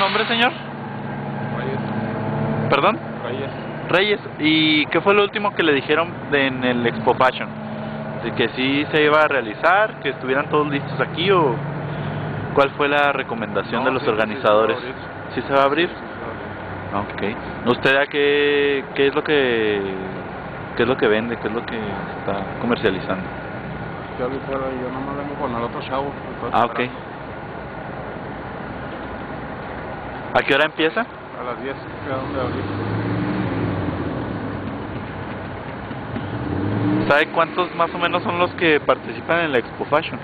nombre, señor? Reyes. ¿Perdón? Reyes. Reyes. ¿Y qué fue lo último que le dijeron en el Expo Fashion? ¿De que sí se iba a realizar? ¿Que estuvieran todos listos aquí? ¿O cuál fue la recomendación No, de los sí, organizadores? sí se va a abrir. ¿Sí se va a abrir? Sí, sí se va a abrir. Ok. ¿Usted a qué, qué es lo que qué es lo que vende? ¿Qué es lo que está comercializando? Yo nomás vengo con el otro chavo. Ah, ok. ¿A qué hora empieza? A las 10 quedaron de abrir. ¿Sabe cuántos más o menos son los que participan en la Expo Fashion?